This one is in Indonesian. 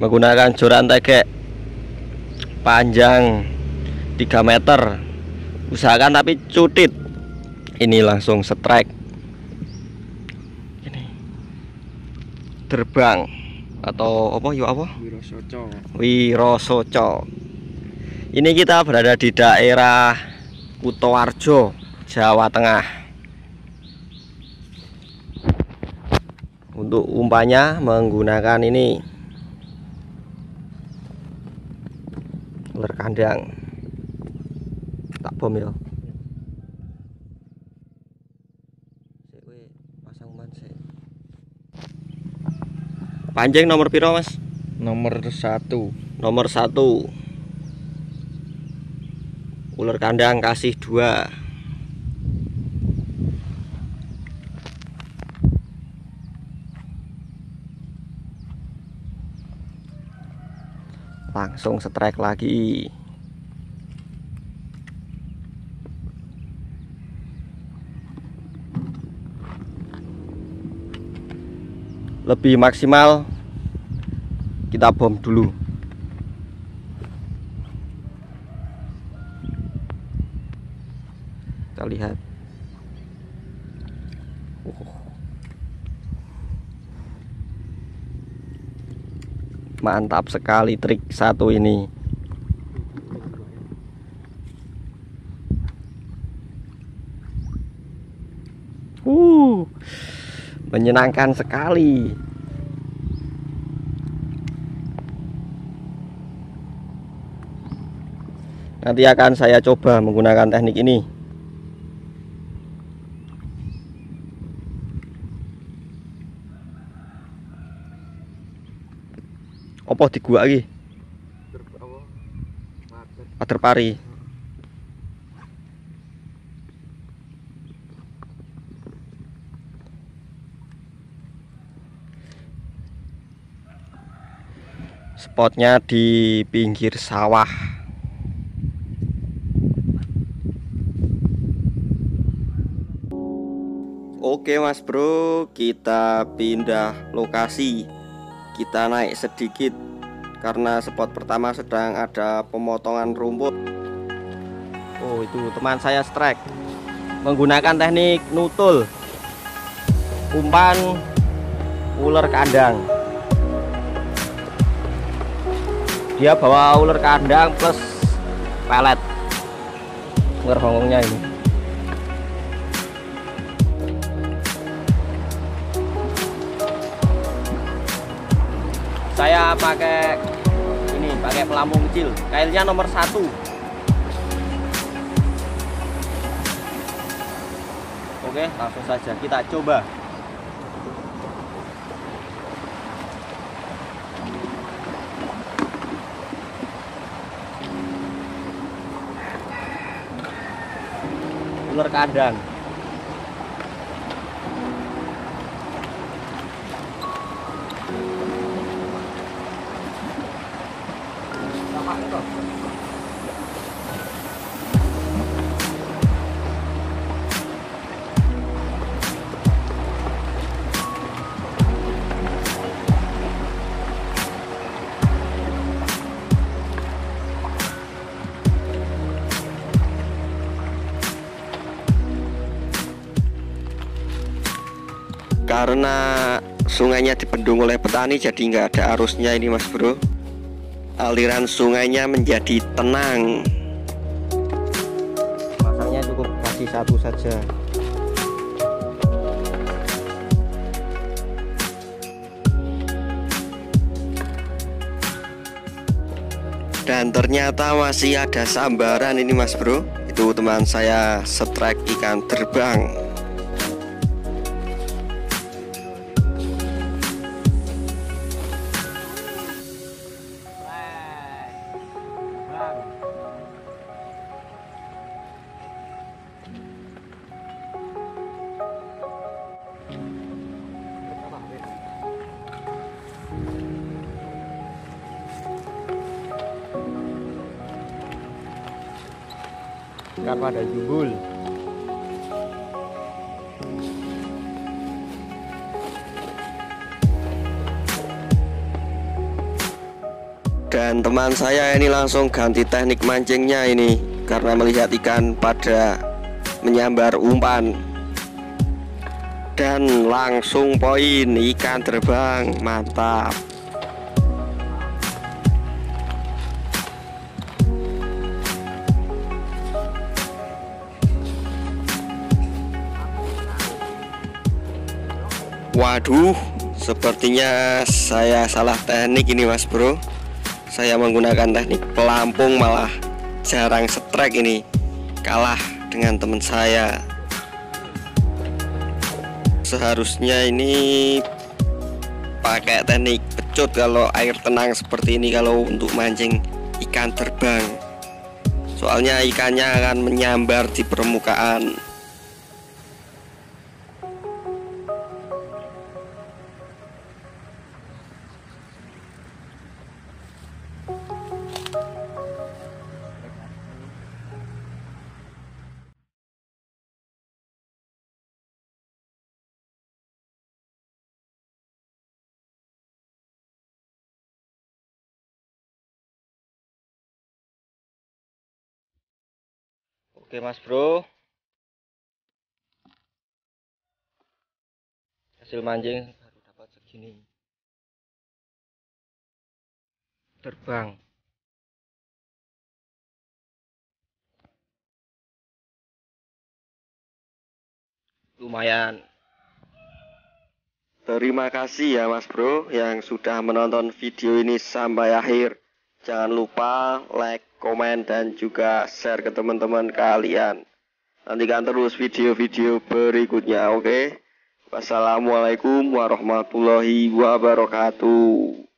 menggunakan joran tegek panjang 3 meter. Usahakan tapi cutit. Ini langsung strike. Ini. Terbang. Atau apa? Yuk apa? Wirosoco. Wirosoco. Ini kita berada di daerah Kutoarjo Jawa Tengah. Untuk umpannya menggunakan ini ular kandang. Tak bom ya. Pasang panjang nomor piro mas? Nomor satu. nomor satu. Ular kandang kasih dua langsung strike lagi. Lebih maksimal kita bom dulu. Kita lihat. Uh. Mantap sekali trik satu ini. Uh menyenangkan sekali. Nanti akan saya coba menggunakan teknik ini opo di gua lagi pader pari spotnya di pinggir sawah. Oke mas bro kita pindah lokasi. Kita naik sedikit karena spot pertama sedang ada pemotongan rumput. Oh itu teman saya strike. Menggunakan teknik nutul. Umpan ular kandang dia bawa ular kandang plus pelet. Ngerhongongnya ini saya pakai ini pakai pelampung kecil. Kailnya nomor satu. Oke langsung saja kita coba. Ular kandang karena sungainya dipendung oleh petani jadi nggak ada arusnya ini mas bro. Aliran sungainya menjadi tenang. Masangnya cukup kasih satu saja. Dan ternyata masih ada sambaran ini mas bro. Itu teman saya strike ikan terbang Kenapa ada jubul? dan teman saya ini langsung ganti teknik mancingnya ini karena melihat ikan pada menyambar umpan dan langsung poin ikan terbang mantap Waduh, sepertinya saya salah teknik ini mas bro. Saya menggunakan teknik pelampung malah jarang setrek ini. Kalah dengan teman saya. Seharusnya ini pakai teknik pecut kalau air tenang seperti ini kalau untuk mancing ikan terbang. Soalnya ikannya akan menyambar di permukaan Oke mas bro. Hasil mancing baru dapat segini. Terbang. Lumayan. Terima kasih ya mas bro yang sudah menonton video ini sampai akhir Jangan lupa like komen, dan juga share ke teman-teman kalian. Nantikan terus video-video berikutnya, oke? Okay? Wassalamualaikum warahmatullahi wabarakatuh.